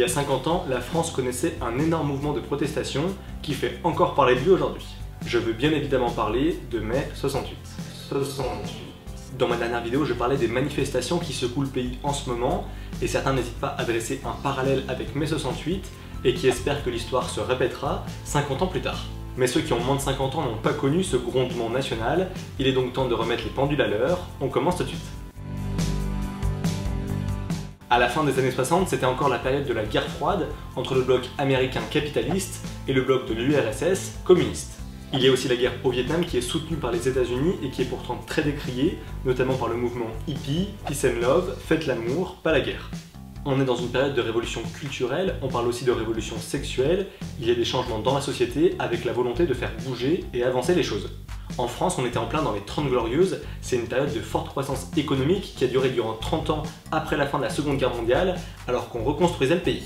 y a 50 ans, la France connaissait un énorme mouvement de protestation qui fait encore parler de lui aujourd'hui. Je veux bien évidemment parler de mai 68. 68. Dans ma dernière vidéo, je parlais des manifestations qui secouent le pays en ce moment, et certains n'hésitent pas à dresser un parallèle avec mai 68 et qui espèrent que l'histoire se répétera 50 ans plus tard. Mais ceux qui ont moins de 50 ans n'ont pas connu ce grondement national, il est donc temps de remettre les pendules à l'heure, on commence tout de suite. À la fin des années 60, c'était encore la période de la guerre froide entre le bloc américain capitaliste et le bloc de l'URSS communiste. Il y a aussi la guerre au Vietnam qui est soutenue par les États-Unis et qui est pourtant très décriée, notamment par le mouvement hippie, Peace and Love, Faites l'amour, pas la guerre. On est dans une période de révolution culturelle, on parle aussi de révolution sexuelle, il y a des changements dans la société avec la volonté de faire bouger et avancer les choses. En France, on était en plein dans les 30 glorieuses, c'est une période de forte croissance économique qui a duré durant 30 ans après la fin de la Seconde Guerre mondiale, alors qu'on reconstruisait le pays.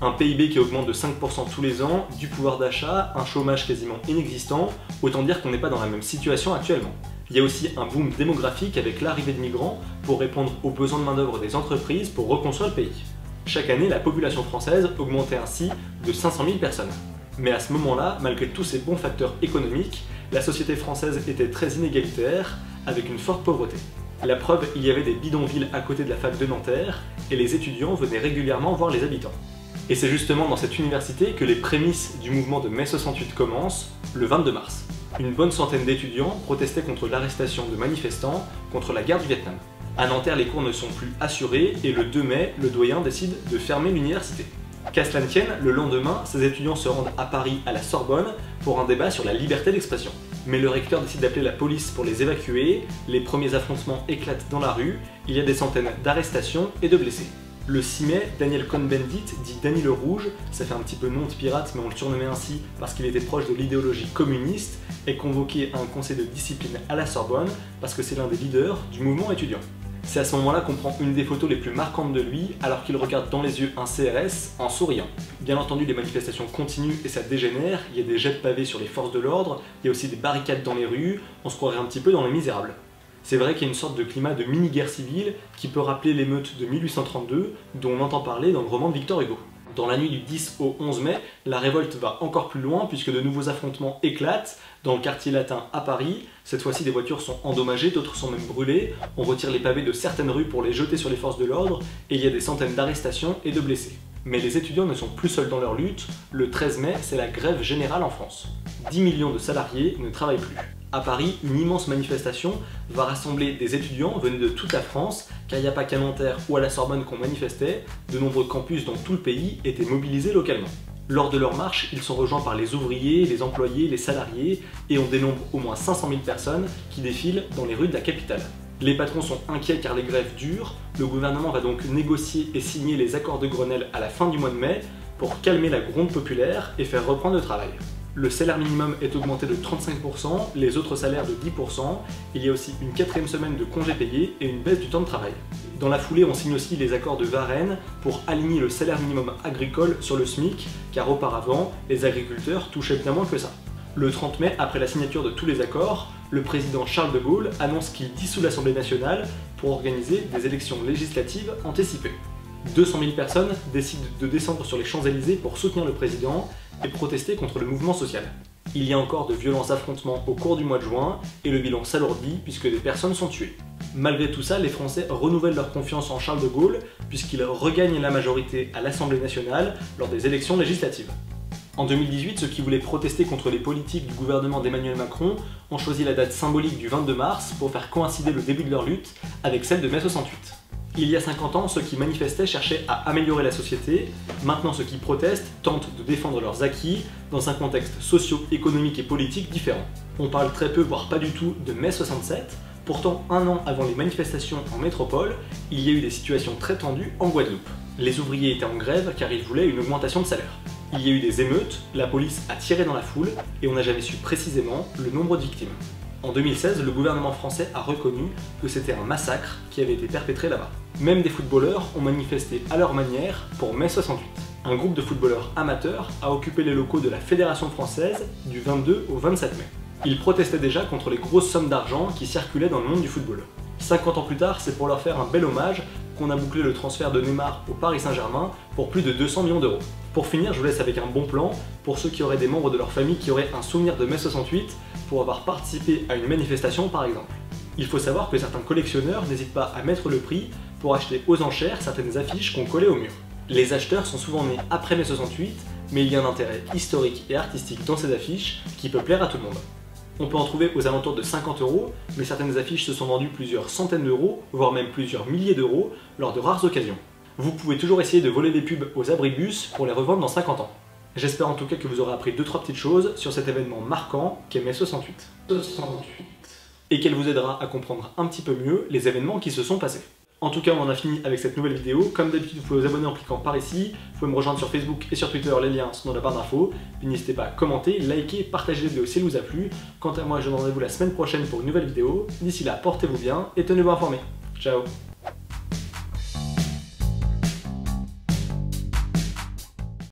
Un PIB qui augmente de 5% tous les ans, du pouvoir d'achat, un chômage quasiment inexistant, autant dire qu'on n'est pas dans la même situation actuellement. Il y a aussi un boom démographique avec l'arrivée de migrants pour répondre aux besoins de main-d'œuvre des entreprises pour reconstruire le pays. Chaque année, la population française augmentait ainsi de 500 000 personnes. Mais à ce moment-là, malgré tous ces bons facteurs économiques, la société française était très inégalitaire, avec une forte pauvreté. La preuve, il y avait des bidonvilles à côté de la fac de Nanterre, et les étudiants venaient régulièrement voir les habitants. Et c'est justement dans cette université que les prémices du mouvement de mai 68 commencent, le 22 mars. Une bonne centaine d'étudiants protestaient contre l'arrestation de manifestants contre la guerre du Vietnam. À Nanterre, les cours ne sont plus assurés et le 2 mai, le doyen décide de fermer l'université. Qu'à cela le lendemain, ces étudiants se rendent à Paris à la Sorbonne pour un débat sur la liberté d'expression. Mais le recteur décide d'appeler la police pour les évacuer, les premiers affrontements éclatent dans la rue, il y a des centaines d'arrestations et de blessés. Le 6 mai, Daniel Cohn-Bendit, dit Danny le Rouge, ça fait un petit peu nom de pirate mais on le surnommait ainsi parce qu'il était proche de l'idéologie communiste, est convoqué à un conseil de discipline à la Sorbonne parce que c'est l'un des leaders du mouvement étudiant. C'est à ce moment-là qu'on prend une des photos les plus marquantes de lui alors qu'il regarde dans les yeux un CRS en souriant. Bien entendu, les manifestations continuent et ça dégénère, il y a des jets de pavés sur les forces de l'ordre, il y a aussi des barricades dans les rues, on se croirait un petit peu dans les misérables. C'est vrai qu'il y a une sorte de climat de mini-guerre civile qui peut rappeler l'émeute de 1832 dont on entend parler dans le roman de Victor Hugo. Dans la nuit du 10 au 11 mai, la révolte va encore plus loin puisque de nouveaux affrontements éclatent dans le quartier latin à Paris. Cette fois-ci, des voitures sont endommagées, d'autres sont même brûlées. On retire les pavés de certaines rues pour les jeter sur les forces de l'ordre et il y a des centaines d'arrestations et de blessés. Mais les étudiants ne sont plus seuls dans leur lutte. Le 13 mai, c'est la grève générale en France. 10 millions de salariés ne travaillent plus. À Paris, une immense manifestation va rassembler des étudiants venus de toute la France, car il n'y a pas qu'à Nanterre ou à la Sorbonne qu'on manifestait, de nombreux campus dans tout le pays étaient mobilisés localement. Lors de leur marche, ils sont rejoints par les ouvriers, les employés, les salariés, et on dénombre au moins 500 000 personnes qui défilent dans les rues de la capitale. Les patrons sont inquiets car les grèves durent, le gouvernement va donc négocier et signer les accords de Grenelle à la fin du mois de mai pour calmer la gronde populaire et faire reprendre le travail le salaire minimum est augmenté de 35%, les autres salaires de 10%, il y a aussi une quatrième semaine de congés payés et une baisse du temps de travail. Dans la foulée, on signe aussi les accords de Varennes pour aligner le salaire minimum agricole sur le SMIC, car auparavant, les agriculteurs touchaient bien moins que ça. Le 30 mai, après la signature de tous les accords, le président Charles de Gaulle annonce qu'il dissout l'Assemblée nationale pour organiser des élections législatives anticipées. 200 000 personnes décident de descendre sur les Champs-Élysées pour soutenir le président et protester contre le mouvement social. Il y a encore de violents affrontements au cours du mois de juin et le bilan s'alourdit puisque des personnes sont tuées. Malgré tout ça, les Français renouvellent leur confiance en Charles de Gaulle puisqu'il regagne la majorité à l'Assemblée nationale lors des élections législatives. En 2018, ceux qui voulaient protester contre les politiques du gouvernement d'Emmanuel Macron ont choisi la date symbolique du 22 mars pour faire coïncider le début de leur lutte avec celle de mai 68. Il y a 50 ans, ceux qui manifestaient cherchaient à améliorer la société. Maintenant, ceux qui protestent tentent de défendre leurs acquis dans un contexte socio-économique et politique différent. On parle très peu, voire pas du tout, de mai 67. Pourtant, un an avant les manifestations en métropole, il y a eu des situations très tendues en Guadeloupe. Les ouvriers étaient en grève car ils voulaient une augmentation de salaire. Il y a eu des émeutes, la police a tiré dans la foule et on n'a jamais su précisément le nombre de victimes. En 2016, le gouvernement français a reconnu que c'était un massacre qui avait été perpétré là-bas. Même des footballeurs ont manifesté à leur manière pour mai 68. Un groupe de footballeurs amateurs a occupé les locaux de la Fédération française du 22 au 27 mai. Ils protestaient déjà contre les grosses sommes d'argent qui circulaient dans le monde du football. 50 ans plus tard, c'est pour leur faire un bel hommage qu'on a bouclé le transfert de Neymar au Paris Saint-Germain pour plus de 200 millions d'euros. Pour finir, je vous laisse avec un bon plan pour ceux qui auraient des membres de leur famille qui auraient un souvenir de mai 68 pour avoir participé à une manifestation par exemple. Il faut savoir que certains collectionneurs n'hésitent pas à mettre le prix pour acheter aux enchères certaines affiches qu'on collait au mur. Les acheteurs sont souvent nés après mai 68, mais il y a un intérêt historique et artistique dans ces affiches qui peut plaire à tout le monde. On peut en trouver aux alentours de 50 euros, mais certaines affiches se sont vendues plusieurs centaines d'euros, voire même plusieurs milliers d'euros, lors de rares occasions. Vous pouvez toujours essayer de voler des pubs aux abribus pour les revendre dans 50 ans. J'espère en tout cas que vous aurez appris 2-3 petites choses sur cet événement marquant qu'est mai 68. 68. Et qu'elle vous aidera à comprendre un petit peu mieux les événements qui se sont passés. En tout cas, on en a fini avec cette nouvelle vidéo. Comme d'habitude, vous pouvez vous abonner en cliquant par ici. Vous pouvez me rejoindre sur Facebook et sur Twitter, les liens sont dans la barre d'infos. N'hésitez pas à commenter, liker, partager la vidéo si elle vous a plu. Quant à moi, je vous donne rendez-vous la semaine prochaine pour une nouvelle vidéo. D'ici là, portez-vous bien et tenez-vous informés. Ciao